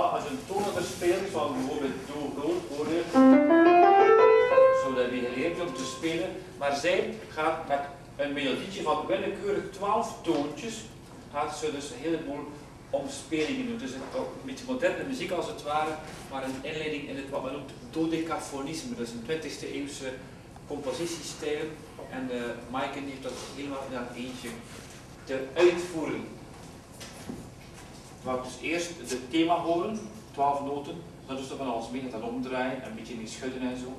als een toon speelt, van bijvoorbeeld do rood, hoor je, zo dat je geleerd om te spelen, maar zij gaat met een melodietje van willekeurig 12 toontjes, gaat ze dus een heleboel omspelingen doen. Dus een, beetje moderne muziek als het ware, maar een inleiding in het wat men noemt dodecafonisme, dus een 20e eeuwse compositiestijl. En uh, Maiken heeft dat helemaal in dat eentje te uitvoeren. We dus eerst het thema horen, 12 noten, dan dus van alles mee, dat omdraaien, een beetje niet schudden en zo.